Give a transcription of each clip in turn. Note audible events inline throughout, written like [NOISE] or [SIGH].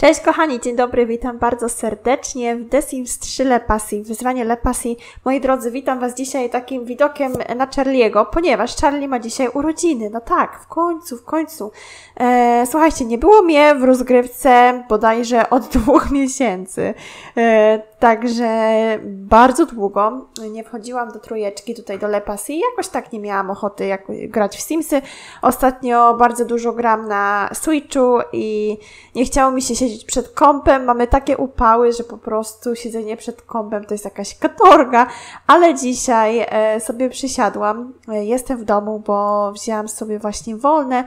Cześć kochani, dzień dobry, witam bardzo serdecznie w The Sims 3 Le Passy, wyzwanie Le Passy. Moi drodzy, witam Was dzisiaj takim widokiem na Charlie'ego, ponieważ Charlie ma dzisiaj urodziny. No tak, w końcu, w końcu. E, słuchajcie, nie było mnie w rozgrywce bodajże od [LAUGHS] dwóch miesięcy. E, także bardzo długo nie wchodziłam do trójeczki tutaj do Le Passy jakoś tak nie miałam ochoty jak, grać w Simsy. Ostatnio bardzo dużo gram na Switchu i nie chciało mi się siedzieć przed kąpem. Mamy takie upały, że po prostu siedzenie przed kąpem to jest jakaś katorga, ale dzisiaj e, sobie przysiadłam. E, jestem w domu, bo wzięłam sobie właśnie wolne.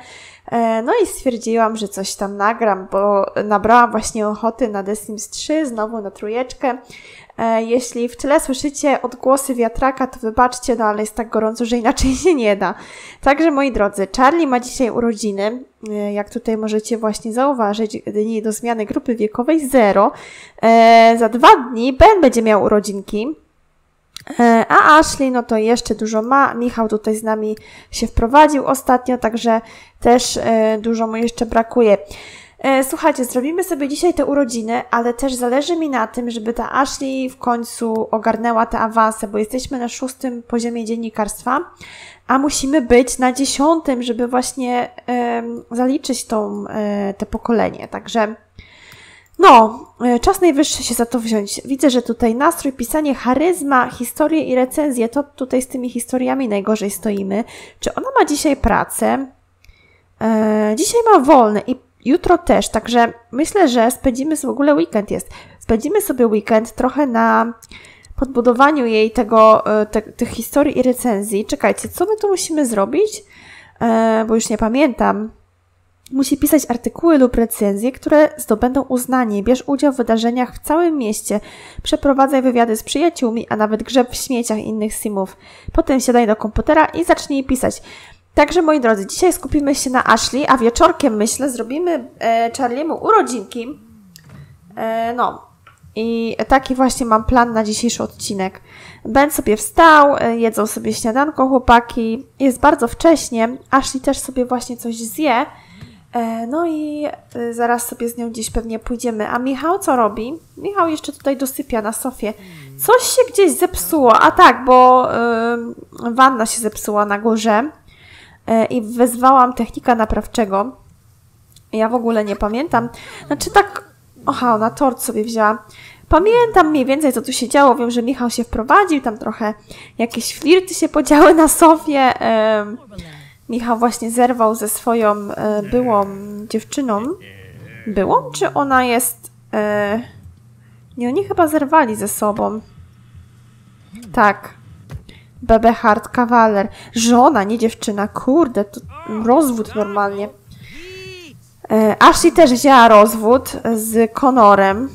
E, no i stwierdziłam, że coś tam nagram, bo nabrałam właśnie ochoty na The Sims 3, znowu na trójeczkę. E, jeśli w tle słyszycie odgłosy wiatraka, to wybaczcie, no ale jest tak gorąco, że inaczej [LAUGHS] się nie da. Także moi drodzy, Charlie ma dzisiaj urodziny. E, jak tutaj możecie właśnie zauważyć, dni do zmiany grupy wiekowej 0. Za dwa dni Ben będzie miał urodzinki. E, a Ashley, no to jeszcze dużo ma. Michał tutaj z nami się wprowadził ostatnio, także też e, dużo mu jeszcze brakuje. E, słuchajcie, zrobimy sobie dzisiaj te urodziny, ale też zależy mi na tym, żeby ta Ashley w końcu ogarnęła te awanse, bo jesteśmy na szóstym poziomie dziennikarstwa, a musimy być na dziesiątym, żeby właśnie zaliczyć tą, te pokolenie. Także no, e, czas najwyższy się za to wziąć. Widzę, że tutaj nastrój, pisanie, charyzma, historie i recenzje, to tutaj z tymi historiami najgorzej stoimy. Czy ona ma dzisiaj pracę? Eee, dzisiaj ma wolne i jutro też, także myślę, że spędzimy w ogóle weekend jest. Spędzimy sobie weekend trochę na podbudowaniu jej tego, e, te, tych historii i recenzji. Czekajcie, co my tu musimy zrobić? Eee, bo już nie pamiętam. Musi pisać artykuły lub recenzje, które zdobędą uznanie. Bierz udział w wydarzeniach w całym mieście. Przeprowadzaj wywiady z przyjaciółmi, a nawet grzeb w śmieciach innych simów. Potem siadaj do komputera i zacznij pisać. Także moi drodzy, dzisiaj skupimy się na Ashley, a wieczorkiem myślę zrobimy e, Charliemu urodzinki. E, no. I taki właśnie mam plan na dzisiejszy odcinek. Ben sobie wstał, e, jedzą sobie śniadanko chłopaki. Jest bardzo wcześnie. Ashley też sobie właśnie coś zje. E, no i e, zaraz sobie z nią gdzieś pewnie pójdziemy. A Michał co robi? Michał jeszcze tutaj dosypia na sofie. Coś się gdzieś zepsuło. A tak, bo yy, wanna się zepsuła na górze i wezwałam technika naprawczego. Ja w ogóle nie pamiętam. Znaczy tak, oha, na tort sobie wzięła. Pamiętam mniej więcej, co tu się działo. Wiem, że Michał się wprowadził, tam trochę jakieś flirty się podziały na sofie. Michał właśnie zerwał ze swoją e, byłą dziewczyną. Byłą? Czy ona jest... E... Nie, oni chyba zerwali ze sobą. Tak. Bebe Hart Kawaler. Żona, nie dziewczyna. Kurde, to rozwód normalnie. E, Ashley też wzięła rozwód z Conorem.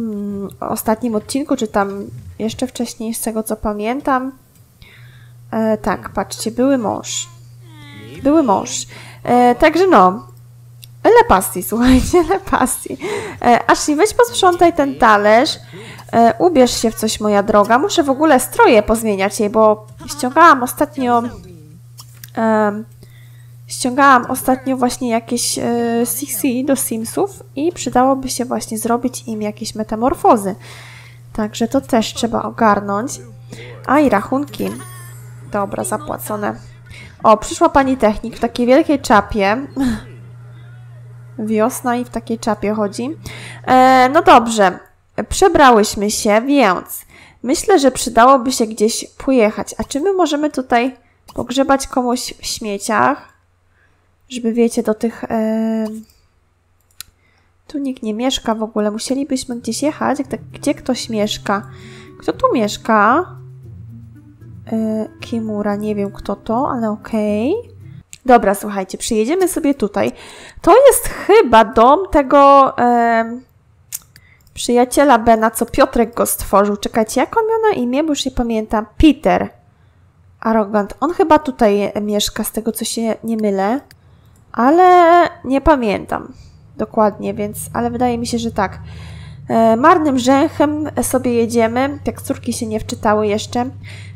Mm, w ostatnim odcinku, czy tam jeszcze wcześniej, z tego co pamiętam. E, tak, patrzcie, były mąż były mąż. E, także no, le pasji, słuchajcie, [LAUGHS] le pasji. E, Ashley, weź posprzątaj ten talerz, e, ubierz się w coś, moja droga. Muszę w ogóle stroje pozmieniać jej, bo ściągałam ostatnio... E, ściągałam ostatnio właśnie jakieś e, CC do Simsów i przydałoby się właśnie zrobić im jakieś metamorfozy. Także to też trzeba ogarnąć. A i rachunki. Dobra, zapłacone. O, przyszła pani technik w takiej wielkiej czapie. [LAUGHS] Wiosna i w takiej czapie chodzi. E, no dobrze, przebrałyśmy się, więc myślę, że przydałoby się gdzieś pojechać. A czy my możemy tutaj pogrzebać komuś w śmieciach? Żeby wiecie, do tych... E... Tu nikt nie mieszka w ogóle. Musielibyśmy gdzieś jechać. Gdzie ktoś mieszka? Kto tu mieszka? E, Kimura, nie wiem kto to, ale okej. Okay. Dobra, słuchajcie, przyjedziemy sobie tutaj. To jest chyba dom tego e, przyjaciela Bena, co Piotrek go stworzył. Czekajcie, jak on miał na imię, bo już nie pamiętam. Peter. Arrogant. On chyba tutaj mieszka, z tego co się nie mylę. Ale nie pamiętam dokładnie, więc, ale wydaje mi się, że tak. E, marnym rzęchem sobie jedziemy. Teksturki się nie wczytały jeszcze.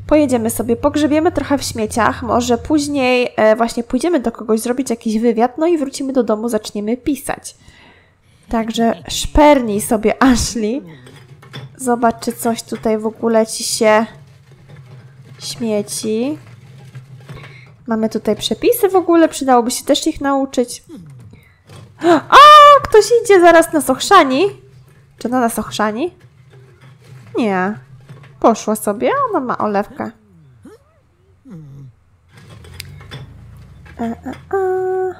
Pojedziemy sobie, pogrzebiemy trochę w śmieciach, może później e, właśnie pójdziemy do kogoś zrobić jakiś wywiad, no i wrócimy do domu, zaczniemy pisać. Także szpernij sobie Ashley. Zobacz, czy coś tutaj w ogóle ci się śmieci. Mamy tutaj przepisy w ogóle, przydałoby się też ich nauczyć. A, ktoś idzie zaraz nas ochrzani. Czy ona nas ochrzani? Nie. Poszła sobie, ona ma olewkę. E, e, e.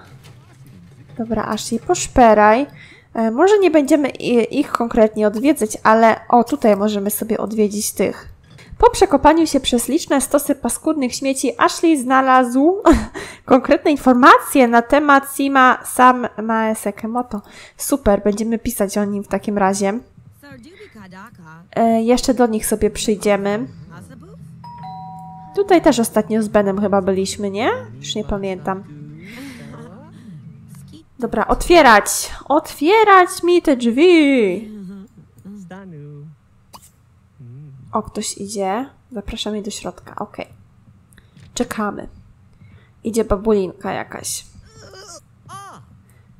Dobra, Ashley, poszperaj. E, może nie będziemy ich konkretnie odwiedzać, ale o, tutaj możemy sobie odwiedzić tych. Po przekopaniu się przez liczne stosy paskudnych śmieci, Ashley znalazł [LAUGHS] konkretne informacje na temat Sima Sam Maesekemoto. Super, będziemy pisać o nim w takim razie. E, jeszcze do nich sobie przyjdziemy. Tutaj też ostatnio z Benem chyba byliśmy, nie? Już nie pamiętam. Dobra, otwierać! Otwierać mi te drzwi! O, ktoś idzie. Zapraszamy do środka. Okej. Czekamy. Idzie babulinka jakaś.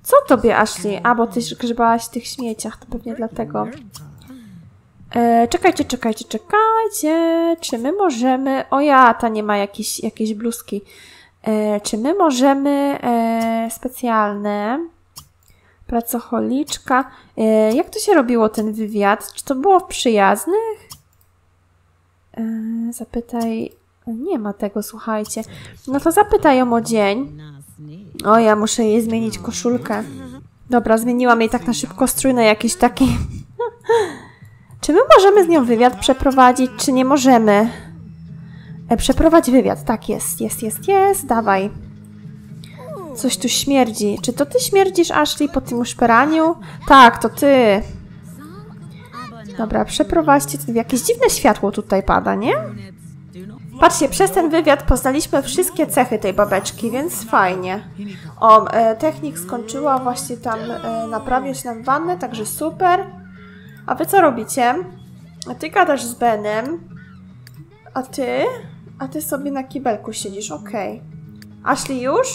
Co tobie, Ashley? A, bo ty grzebałaś w tych śmieciach, to pewnie dlatego. E, czekajcie, czekajcie, czekajcie. Czy my możemy... O ja, ta nie ma jakiejś, jakiejś bluzki. E, czy my możemy e, specjalne pracocholiczka... E, jak to się robiło ten wywiad? Czy to było w przyjaznych? Zapytaj... Nie ma tego, słuchajcie. No to zapytaj ją o dzień. O, ja muszę jej zmienić koszulkę. Dobra, zmieniłam jej tak na szybko strój na jakiś taki... [LAUGHS] czy my możemy z nią wywiad przeprowadzić, czy nie możemy? E, przeprowadź wywiad. Tak, jest, jest, jest, jest. Dawaj. Coś tu śmierdzi. Czy to ty śmierdzisz, Ashley, po tym uszperaniu? Tak, to ty. Dobra, przeprowadźcie. Jakieś dziwne światło tutaj pada, nie? Patrzcie, przez ten wywiad poznaliśmy wszystkie cechy tej babeczki, więc fajnie. O, e, technik skończyła właśnie tam e, naprawiać nam wannę, także super. A wy co robicie? A ty gadasz z Benem. A ty? A ty sobie na kibelku siedzisz, okej. Ashley już?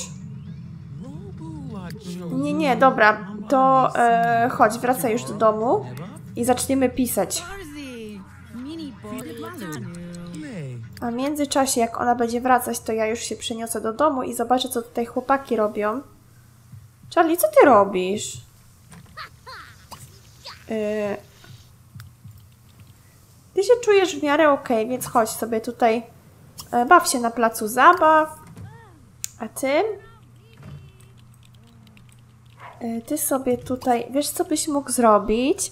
Nie, nie, dobra. To e, chodź, wracaj już do domu i zaczniemy pisać. A w międzyczasie, jak ona będzie wracać, to ja już się przeniosę do domu i zobaczę, co tutaj chłopaki robią. Charlie, co ty robisz? Yy... Ty się czujesz w miarę okej, więc chodź sobie tutaj. E, Baw się na placu zabaw. A ty? E, Ty sobie tutaj, wiesz co byś mógł zrobić?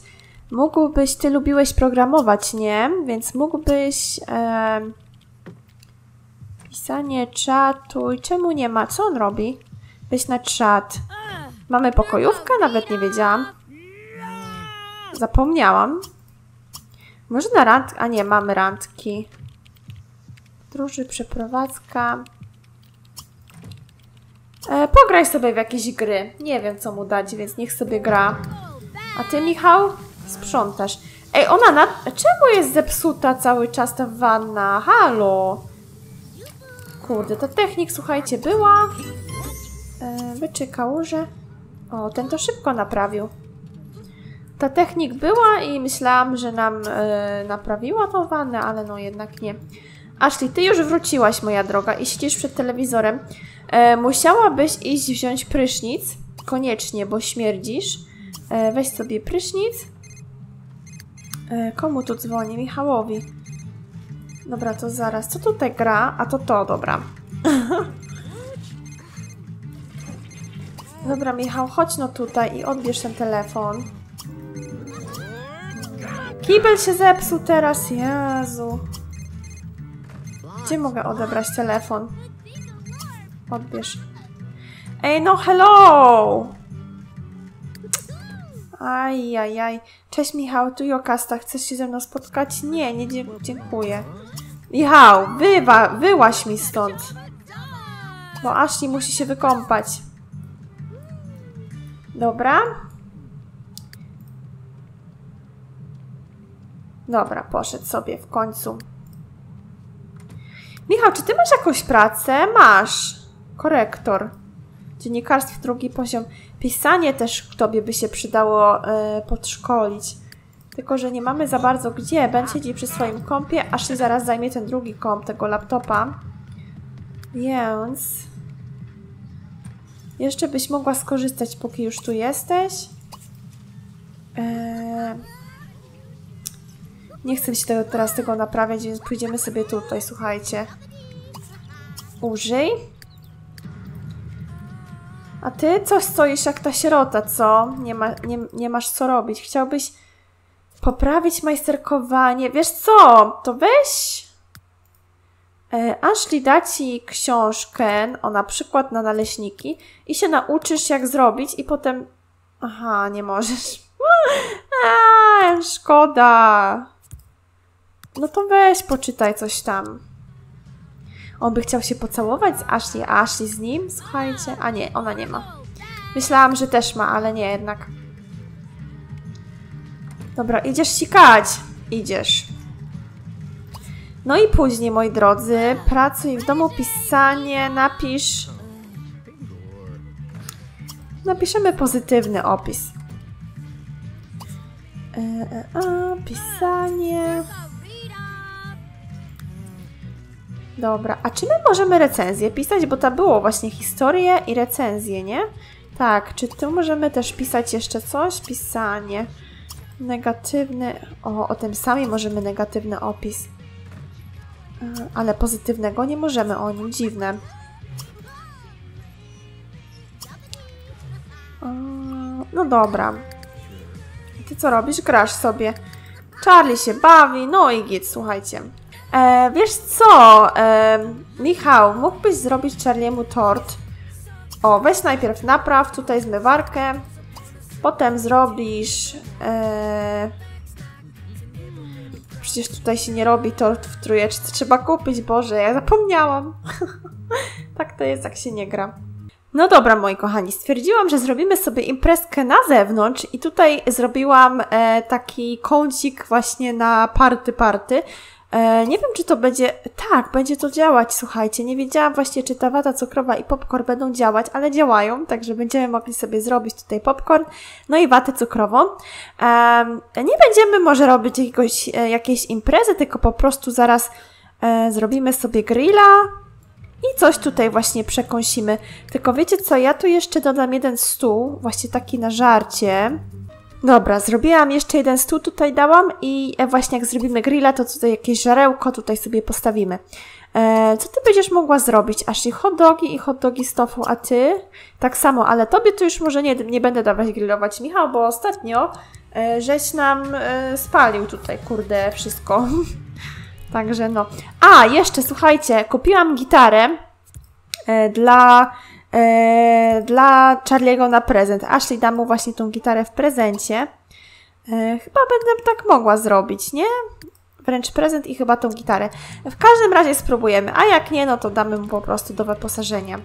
Mógłbyś, ty lubiłeś programować, nie? Więc mógłbyś em, pisanie czatu i czemu nie ma? Co on robi? Weź na czat. Mamy pokojówkę? Nawet nie wiedziałam. Zapomniałam. Może na randkę? A nie, mamy randki. Druży, przeprowadzka. E, pograj sobie w jakieś gry. Nie wiem, co mu dać, więc niech sobie gra. A ty, Michał? Sprzątasz. Ej, ona na... Czemu jest zepsuta cały czas ta wanna? Halo! Kurde, ta technik, słuchajcie, była. E, że... O, ten to szybko naprawił. Ta technik była i myślałam, że nam e, naprawiła tą wannę, ale no jednak nie. Ashley, ty już wróciłaś, moja droga, i siedzisz przed telewizorem. E, musiałabyś iść wziąć prysznic. Koniecznie, bo śmierdzisz. E, weź sobie prysznic. E, komu tu dzwoni? Michałowi. Dobra, to zaraz. Co tutaj gra? A to to, dobra. [LAUGHS] dobra, Michał, chodź no tutaj i odbierz ten telefon. Kibel się zepsuł teraz, Jezu. Gdzie mogę odebrać telefon? Odbierz. Ej, no hello! Aj, aj, aj. Cześć Michał, tu Jokasta. Chcesz się ze mną spotkać? Nie, nie dziękuję. Michał, wywa wyłaś mi stąd. Bo Ashley musi się wykąpać. Dobra. Dobra, poszedł sobie w końcu. Michał, czy ty masz jakąś pracę? Masz. Korektor. Dziennikarstwo drugi poziom. Pisanie też tobie by się przydało e, podszkolić. Tylko, że nie mamy za bardzo gdzie. Ben siedzi przy swoim kompie, aż się zaraz zajmie ten drugi komp tego laptopa. Więc... Jeszcze byś mogła skorzystać, póki już tu jesteś. Eee... Nie chcę się tego, teraz tego naprawiać, więc pójdziemy sobie tutaj, słuchajcie. Użyj. A ty co stoisz jak ta sierota, co? Nie, ma, nie, nie masz co robić. Chciałbyś poprawić majsterkowanie. Wiesz co? To weź... E, Ashley da ci książkę, o na przykład na naleśniki i się nauczysz jak zrobić i potem... Aha, nie możesz. [LAUGHS] A, szkoda. No to weź, poczytaj coś tam. On by chciał się pocałować z Ashley, a Ashley z nim? Słuchajcie. A nie, ona nie ma. Myślałam, że też ma, ale nie jednak. Dobra, idziesz sikać. Idziesz. No i później, moi drodzy, pracuj w domu, pisanie, napisz... Napiszemy pozytywny opis. E, e, pisanie... Dobra, a czy my możemy recenzję pisać? Bo to było właśnie historię i recenzję, nie? Tak, czy tu możemy też pisać jeszcze coś? Pisanie. Negatywny... O, o tym samym możemy negatywny opis. E, ale pozytywnego nie możemy o nim. Dziwne. E, no dobra. Ty co robisz? Grasz sobie. Charlie się bawi, no i git, słuchajcie. E, wiesz co, e, Michał, mógłbyś zrobić Charliemu tort? O, weź najpierw napraw tutaj zmywarkę, potem zrobisz... E, przecież tutaj się nie robi tort w trójeczce, trzeba kupić, Boże, ja zapomniałam. [LAUGHS] tak to jest, jak się nie gra. No dobra, moi kochani, stwierdziłam, że zrobimy sobie imprezkę na zewnątrz i tutaj zrobiłam e, taki kącik właśnie na party party. E, nie wiem, czy to będzie. Tak, będzie to działać, słuchajcie. Nie wiedziałam właśnie, czy ta wata cukrowa i popcorn będą działać, ale działają, także będziemy mogli sobie zrobić tutaj popcorn, no i watę cukrową. Nie będziemy może robić jakiegoś, e, jakiejś imprezy, tylko po prostu zaraz e, zrobimy sobie grilla i coś tutaj właśnie przekąsimy. Tylko wiecie co, ja tu jeszcze dodam jeden stół, właśnie taki na żarcie. Dobra, zrobiłam jeszcze jeden stół tutaj dałam i e, właśnie jak zrobimy grilla, to tutaj jakieś żarełko tutaj sobie postawimy. E, co ty będziesz mogła zrobić? I hot dogi i hot dogi z tofu, a ty? Tak samo, ale tobie to już może nie, nie będę dawać grillować, Michał, bo ostatnio e, żeś nam e, spalił tutaj, kurde, wszystko. [LAUGHS] Także no. A, jeszcze słuchajcie, kupiłam gitarę e, dla dla Charlie'ego na prezent. Ashley da mu właśnie tą gitarę w prezencie. E, chyba będę tak mogła zrobić, nie? Wręcz prezent i chyba tą gitarę. W każdym razie spróbujemy, a jak nie, no to damy mu po prostu do wyposażenia.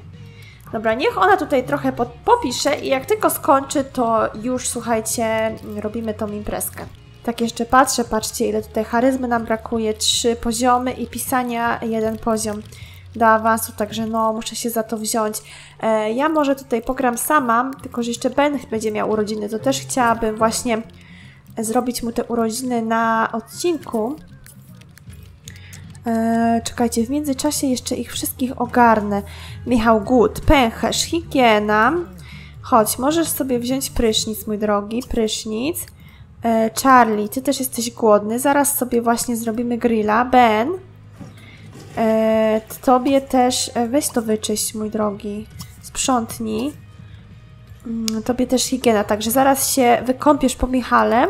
Dobra, niech ona tutaj trochę popisze i jak tylko skończy, to już, słuchajcie, robimy tą imprezkę. Tak jeszcze patrzę, patrzcie ile tutaj charyzmy nam brakuje, trzy poziomy i pisania jeden poziom do awansu, także no, muszę się za to wziąć. E, ja może tutaj pogram sama, tylko że jeszcze Ben będzie miał urodziny, to też chciałabym właśnie zrobić mu te urodziny na odcinku. E, czekajcie, w międzyczasie jeszcze ich wszystkich ogarnę. Michał Gut, pęcherz, higiena. Chodź, możesz sobie wziąć prysznic, mój drogi, prysznic. E, Charlie, ty też jesteś głodny, zaraz sobie właśnie zrobimy grilla. Ben, E, tobie też, e, weź to wyczyść, mój drogi, sprzątnij. Mm, tobie też higiena, także zaraz się wykąpiesz po Michale,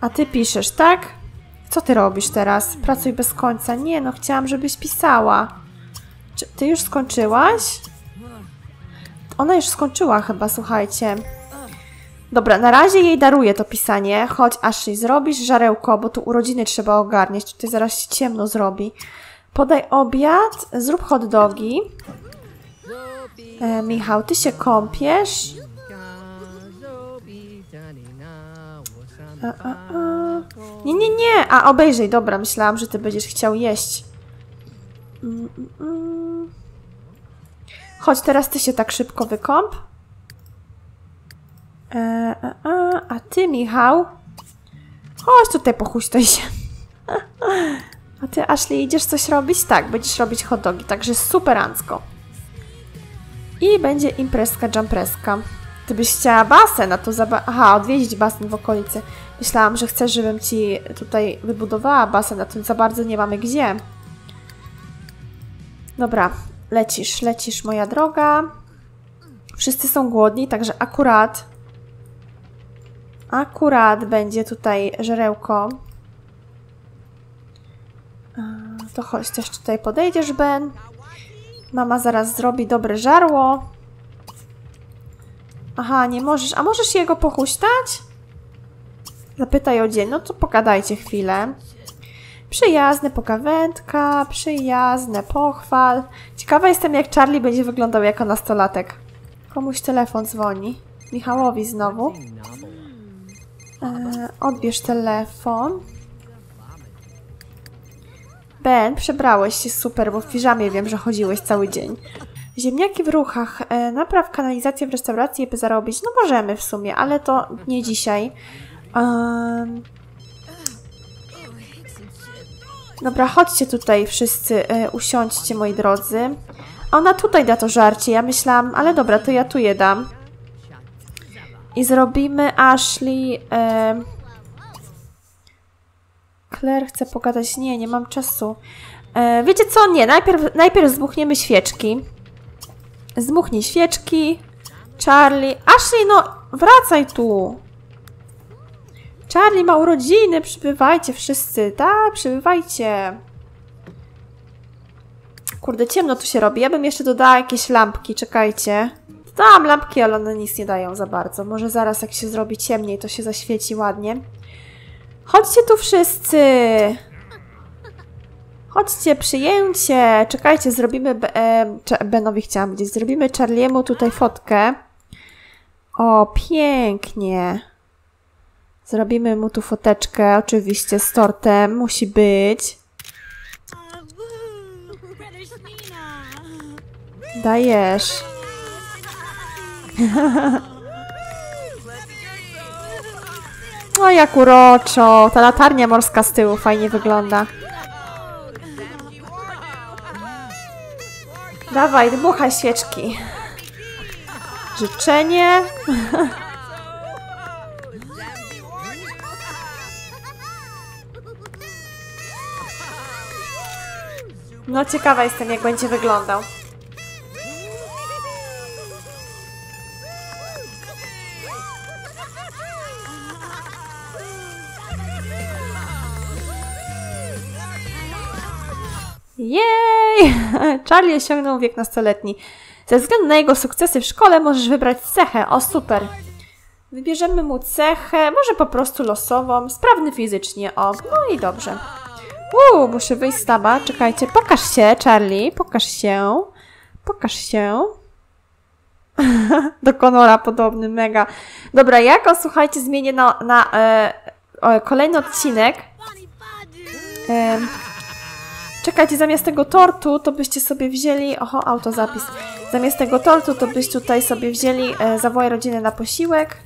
a ty piszesz, tak? Co ty robisz teraz? Pracuj bez końca. Nie, no chciałam, żebyś pisała. Czy ty już skończyłaś? Ona już skończyła chyba, słuchajcie. Dobra, na razie jej daruję to pisanie. Chodź, Ashley, zrobisz żarełko, bo tu urodziny trzeba ogarniać. Tutaj zaraz się ciemno zrobi. Podaj obiad, zrób hot dogi. E, Michał, ty się kąpiesz? A, a, a. Nie, nie, nie! A obejrzyj, dobra, myślałam, że ty będziesz chciał jeść. Mm, mm, mm. Chodź, teraz ty się tak szybko wykąp. E, e, e, a ty, Michał? Chodź tutaj, pochuśtaj się. [LAUGHS] A ty, Ashley, idziesz coś robić? Tak, będziesz robić hot dogi, także superancko. I będzie imprezka, jumpreska. Ty byś chciała basen, a to zaba... Aha, odwiedzić basen w okolicy. Myślałam, że chcesz, żebym ci tutaj wybudowała basen, a tu za bardzo nie mamy gdzie. Dobra, lecisz, lecisz, moja droga. Wszyscy są głodni, także akurat... Akurat będzie tutaj żerełko. To chodź, też tutaj podejdziesz, Ben. Mama zaraz zrobi dobre żarło. Aha, nie możesz. A możesz jego pochuśtać? Zapytaj o dzień. No to pogadajcie chwilę. Przyjazne pogawędka, przyjazne pochwal. Ciekawa jestem, jak Charlie będzie wyglądał jako nastolatek. Komuś telefon dzwoni. Michałowi znowu. E, odbierz telefon. Ben, przebrałeś się super, bo w piżamie wiem, że chodziłeś cały dzień. Ziemniaki w ruchach. E, napraw kanalizację w restauracji, by zarobić. No możemy w sumie, ale to nie dzisiaj. Em, Dobra, chodźcie tutaj wszyscy, e, usiądźcie moi drodzy. Ona tutaj da to żarcie, ja myślałam, ale dobra, to ja tu je dam. I zrobimy Ashley... E... Claire chce pogadać. Nie, nie mam czasu. E, wiecie co? Nie, najpierw, najpierw zmuchniemy świeczki. Zmuchnij świeczki. Charlie. Ashley, no wracaj tu. Charlie ma urodziny, przybywajcie wszyscy. Tak, przybywajcie. Kurde, ciemno tu się robi. Ja bym jeszcze dodała jakieś lampki, czekajcie. Dodałam lampki, ale one nic nie dają za bardzo. Może zaraz jak się zrobi ciemniej, to się zaświeci ładnie. Chodźcie tu wszyscy! Chodźcie, przyjęcie! Czekajcie, zrobimy... E, Benowi chciałam powiedzieć. Zrobimy Charliemu tutaj fotkę. O, pięknie. Zrobimy mu tu foteczkę, oczywiście z tortem. Musi być. Dajesz. [LAUGHS] No jak uroczo. Ta latarnia morska z tyłu fajnie wygląda. Dawaj, dmuchaj świeczki. Życzenie. No ciekawa jestem, jak będzie wyglądał. Jej! [LAUGHS] Charlie osiągnął wiek nastoletni. Ze względu na jego sukcesy w szkole możesz wybrać cechę. O, super. Wybierzemy mu cechę, może po prostu losową, sprawny fizycznie, o. No i dobrze. Uuu, muszę wyjść z taba. Czekajcie, pokaż się, Charlie, pokaż się. Pokaż się. [LAUGHS] Do Konora podobny, mega. Dobra, jak o, słuchajcie, zmienię na, na e, kolejny odcinek. Em, Czekajcie, zamiast tego tortu, to byście sobie wzięli... Oho, autozapis. Zamiast tego tortu, to byście tutaj sobie wzięli e, zawołaj rodzinę na posiłek.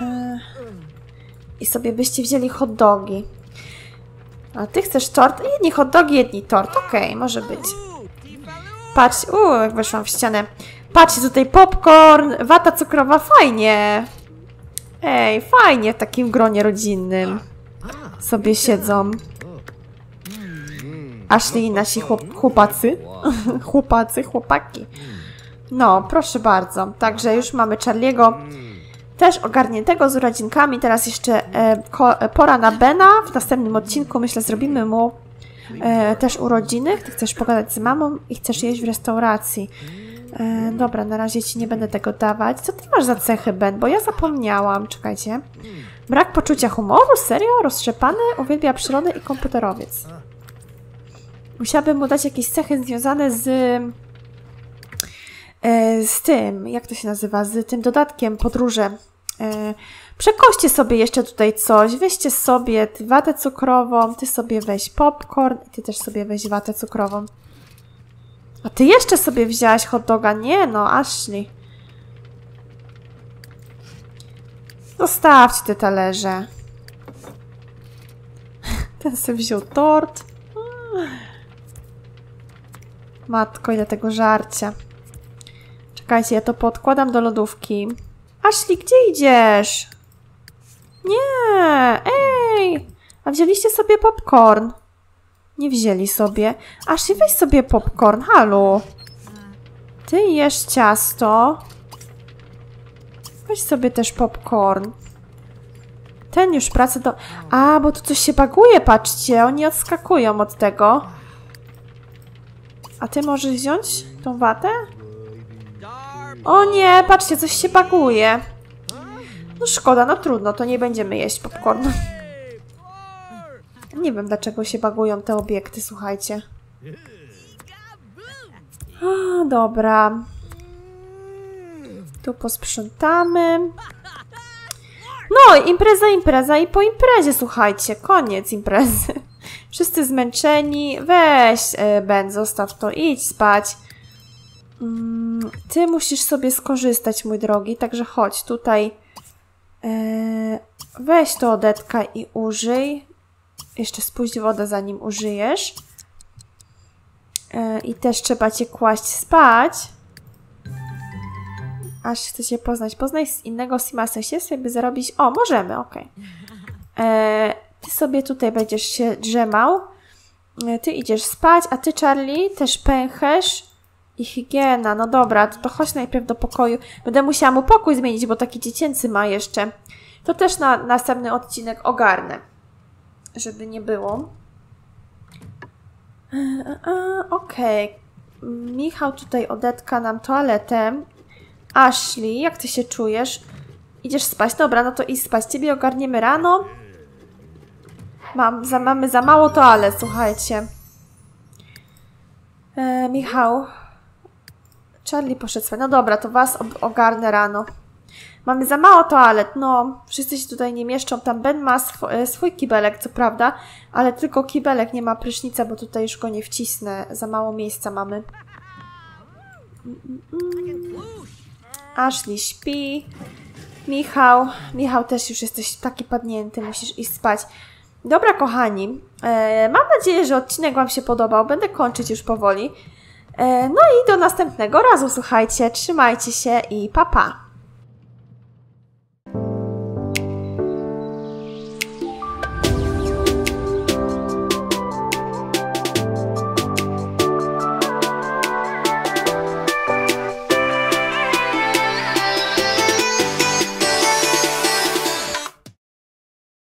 E, I sobie byście wzięli hot dogi. A ty chcesz tort? Jedni hot dogi, jedni tort. Okej, może być. Patrz, uuu, jak weszłam w ścianę. Patrzcie, tutaj popcorn, wata cukrowa, fajnie. Ej, fajnie w takim gronie rodzinnym. Sobie siedzą. Ashley i nasi chłop chłopacy. [LAUGHS] chłopacy, chłopaki. No, proszę bardzo. Także już mamy Charliego też ogarniętego z urodzinkami. Teraz jeszcze e, e, pora na Bena. W następnym odcinku myślę zrobimy mu e, też urodziny. Ty chcesz pogadać z mamą i chcesz jeść w restauracji. E, dobra, na razie ci nie będę tego dawać. Co ty masz za cechy, Ben? Bo ja zapomniałam. Czekajcie. Brak poczucia humoru? Serio? Roztrzepany? Uwielbia przyrodę i komputerowiec. Musiałabym mu dać jakieś cechy związane z e, z tym, jak to się nazywa, z tym dodatkiem podróże. E, Przekoście sobie jeszcze tutaj coś, weźcie sobie watę cukrową, ty sobie weź popcorn i ty też sobie weź watę cukrową. A ty jeszcze sobie wzięłaś hot doga? Nie no, Ashley. Zostawcie te talerze. [LAUGHS] Ten sobie wziął tort. Matko, ile tego żarcia. Czekajcie, ja to podkładam do lodówki. Ashley, gdzie idziesz? Nie, ej! A wzięliście sobie popcorn? Nie wzięli sobie. Ashley, weź sobie popcorn, halo. Ty jesz ciasto. Weź sobie też popcorn. Ten już pracę do... A, bo tu coś się baguje, patrzcie. Oni odskakują od tego. A ty możesz wziąć tą watę? O nie, patrzcie, coś się baguje. No szkoda, no trudno, to nie będziemy jeść popcornu. Nie wiem, dlaczego się bagują te obiekty, słuchajcie. A, dobra. Tu posprzątamy. No, impreza, impreza i po imprezie, słuchajcie. Koniec imprezy. Wszyscy zmęczeni. Weź, e, Ben, zostaw to, idź spać. Mm, Ty musisz sobie skorzystać, mój drogi, także chodź tutaj. E, weź to odetka i użyj. Jeszcze spuść wodę, zanim użyjesz. E, I też trzeba cię kłaść spać. Aż chcę cię poznać. Poznaj z innego Sima sensie, by zarobić... O, możemy, okej. E, Ty sobie tutaj będziesz się drzemał. E, Ty idziesz spać, a ty, Charlie, też pęcherz i higiena. No dobra, to, to chodź najpierw do pokoju. Będę musiała mu pokój zmienić, bo taki dziecięcy ma jeszcze. To też na następny odcinek ogarnę. Żeby nie było. E, e, Okej. Michał tutaj odetka nam toaletę. Ashley, jak ty się czujesz? Idziesz spać? Dobra, no to idź spać. Ciebie ogarniemy rano. Mam, za, mamy za mało toalet, słuchajcie. E, Michał. Charlie poszedł. No dobra, to was ogarnę rano. Mamy za mało toalet, no. Wszyscy się tutaj nie mieszczą. Tam Ben ma sw- e, swój kibelek, co prawda, ale tylko kibelek nie ma prysznica, bo tutaj już go nie wcisnę. Za mało miejsca mamy. Ashley śpi. Michał. Michał też już jesteś taki padnięty, musisz iść spać. Dobra, kochani. E, mam nadzieję, że odcinek Wam się podobał. Będę kończyć już powoli. E, no i do następnego razu, słuchajcie. Trzymajcie się i pa pa.